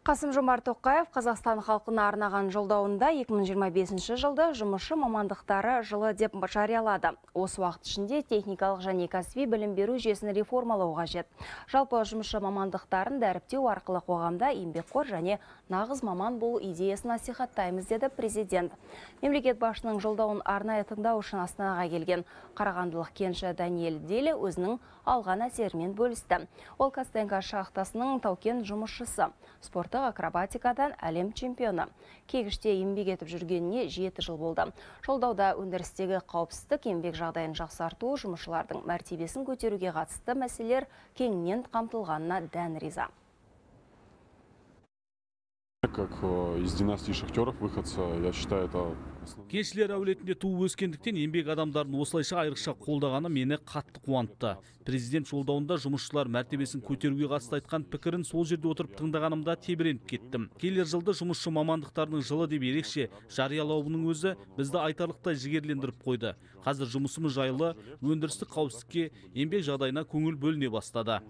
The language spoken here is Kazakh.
Қасым Жомарт Тоқаев Қазақстан халқына арнаған жолдауында 2025 жылды жұмысшы мамандықтары жылы деп жариялады. Осы уақыт ішінде техникалық және кәсіби білім беру жүйесін реформалау қажет. Жалпы жұмысшы мамандықтарын дәріптеу арқылы қоғамда еңбекқор және нағыз маман болу идеясын насихаттаймыз деді президент. Мемлекет басшысының жолдауын арнайы тыңдау үшін Астанаға келген қарағандылық кенші Даниэль Делі өзінің алған әсерімен бөлісті. Ол Костенко шахтасының таукен жұмысшысы. Спорттық акробатикадан әлем чемпионы. Кегіште еңбек етіп жүргеніне 7 жыл болды. Жолдауда өндірістегі қауіпсіздік еңбек жағдайын жақсарту жұмысшылардың мәртебесін көтеруге қатысты мәселелер кеңінен қамтылғанына дән риза. Как э, из династии шахтеров выходца, я считаю, это кеншілер әулетінде туып өскендіктен еңбек адамдарын осылайша айрықша қолдағаны мені қатты қуантты. Президент жолдауында жұмысшылар мәртебесін көтеруге қатысты айтқан пікірін сол жерде отырып тыңдағанымда тебіреніп кеттім. Келер жылды жұмысшы мамандықтарының жылы деп ерекше жариялауының өзі бізді айтарлықтай жігерлендіріп қойды. Қазір жұмысымыз жайлы өндірістік қауіпсіздікке еңбек жағдайына көңіл бөліне бастады.